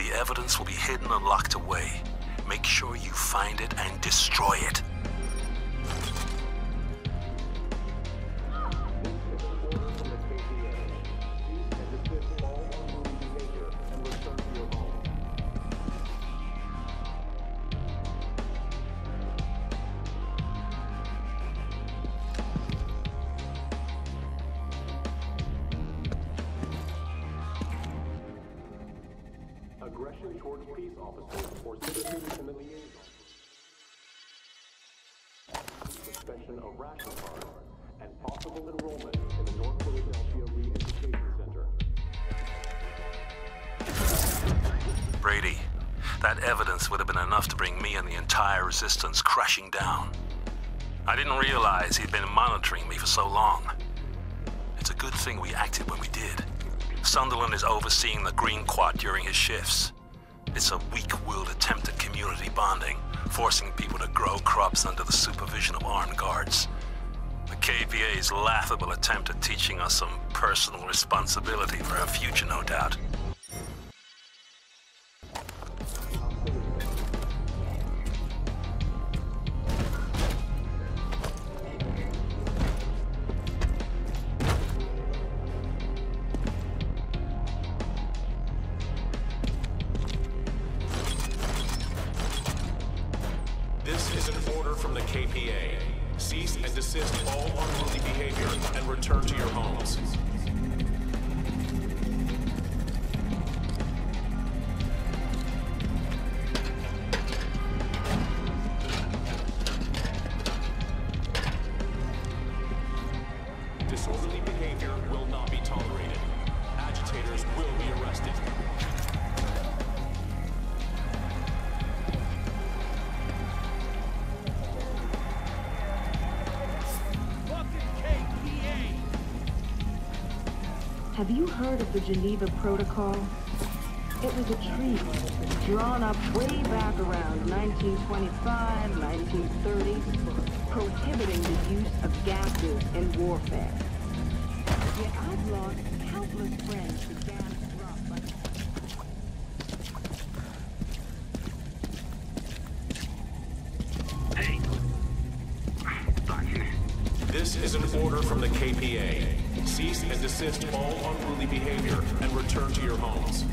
The evidence will be hidden and locked away. Make sure you find it and destroy it. Peace liaison. Suspension of ration cards and possible enrollment in the North Philadelphia Re-Education Center. Brady, that evidence would have been enough to bring me and the entire resistance crashing down. I didn't realize he'd been monitoring me for so long. It's a good thing we acted when we did. Sunderland is overseeing the Green Quad during his shifts. It's a weak-willed attempt at community bonding, forcing people to grow crops under the supervision of armed guards. The KPA's laughable attempt at teaching us some personal responsibility for our future, no doubt. Have you heard of the Geneva Protocol? It was a treaty drawn up way back around 1925, 1930, prohibiting the use of gases in warfare. Yet I've lost countless friends to gas dropped by This is an order from the KPA. Cease and desist all unruly behavior and return to your homes.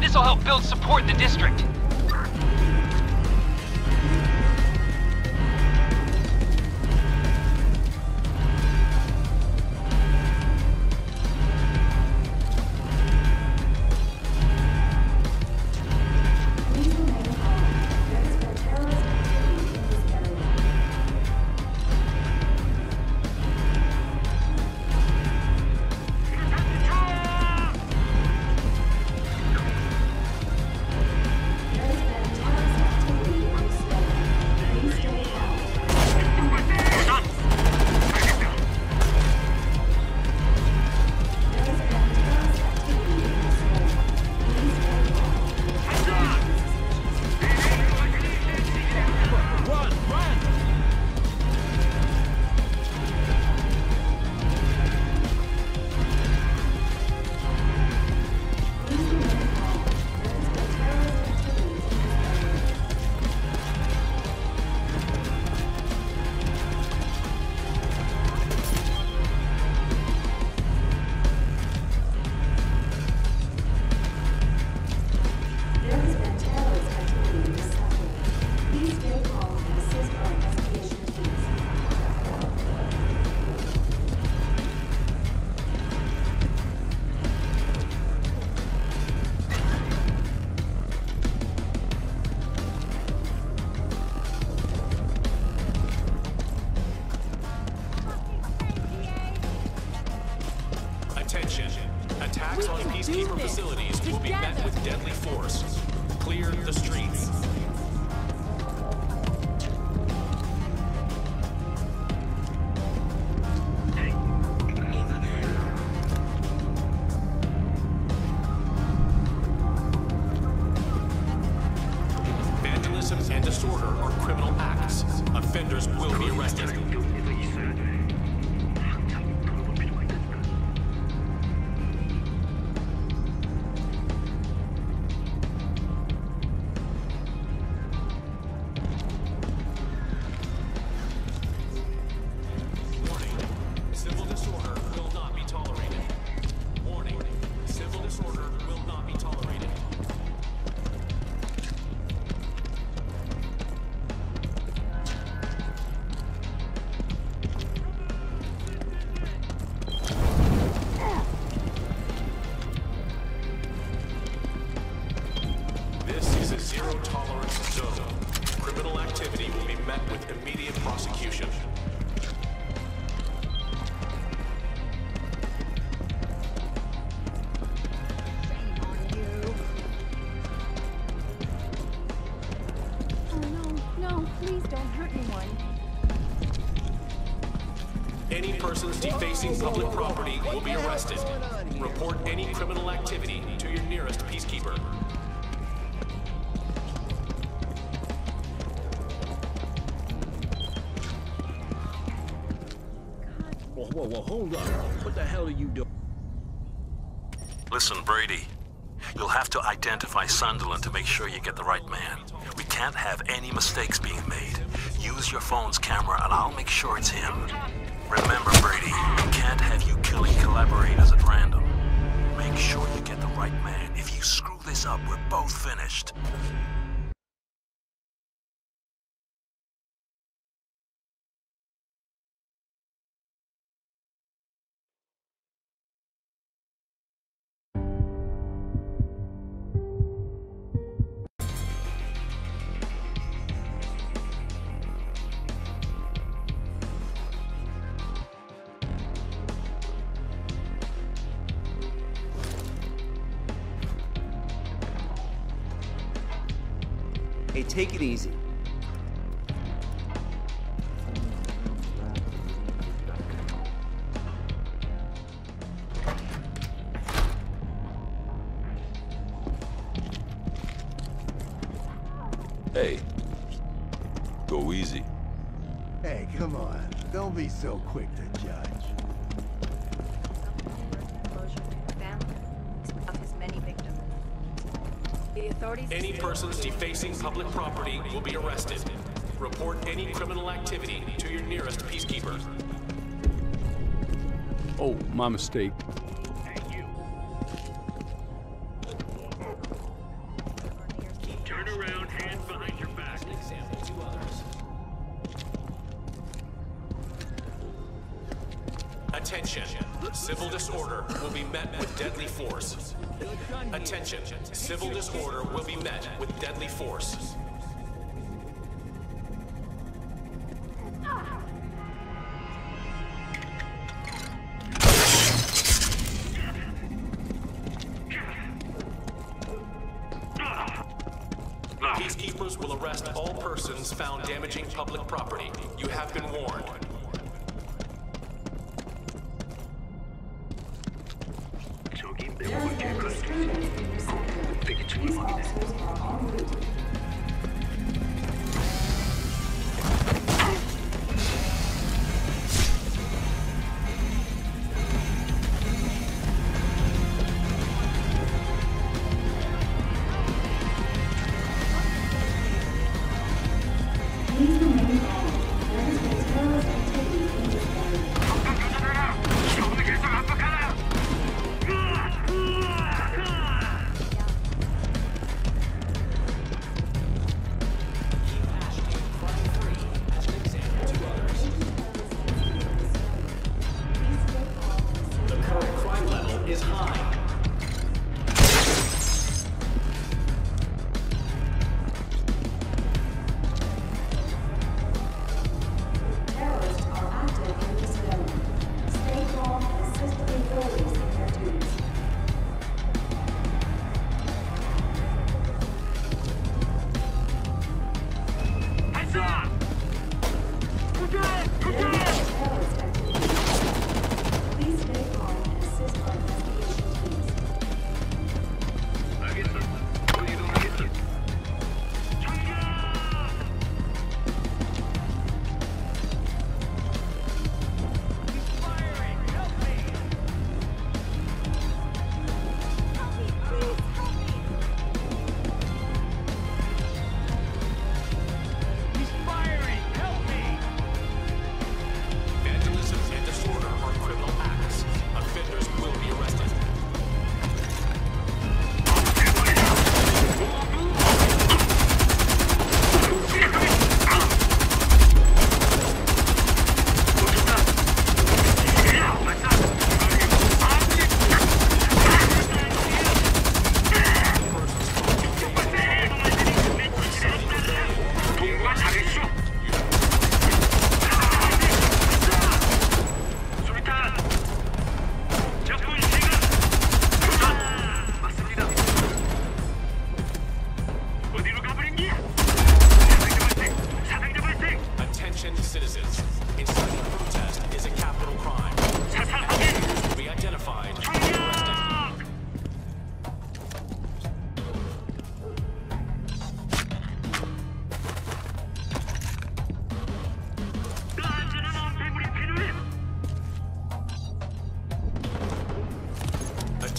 This'll help build support in the district. Activity will be met with immediate prosecution. Oh no, no, please don't hurt anyone. Any persons defacing public property will be arrested. Report any criminal activity to your nearest peacekeeper. Whoa, whoa, hold up. What the hell are you doing? Listen, Brady. You'll have to identify Sunderland to make sure you get the right man. We can't have any mistakes being made. Use your phone's camera and I'll make sure it's him. Remember, Brady, we can't have you killing collaborators at random. Make sure you get the right man. If you screw this up, we're both finished. Hey, take it easy. The authorities. Any persons defacing public property will be arrested. Report any criminal activity to your nearest peacekeeper. Oh, my mistake. Attention. Civil disorder will be met with deadly force. Attention. Civil disorder will be met with deadly force. 목적이 중입니다.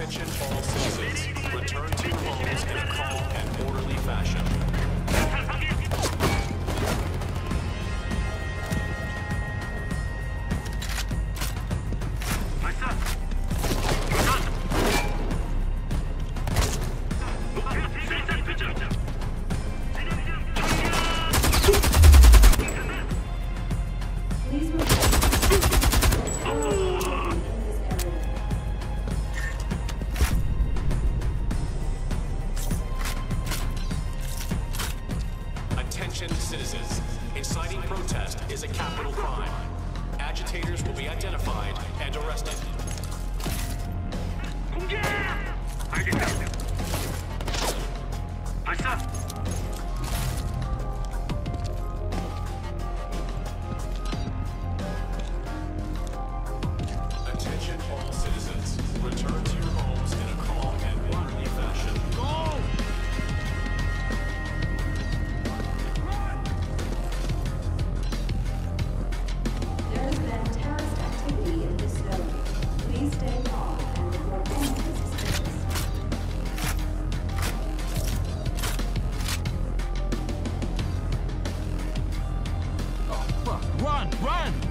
Attention all citizens. Return to your homes in a calm and orderly fashion. run, run!